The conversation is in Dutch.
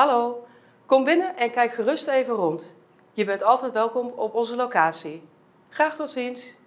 Hallo, kom binnen en kijk gerust even rond. Je bent altijd welkom op onze locatie. Graag tot ziens!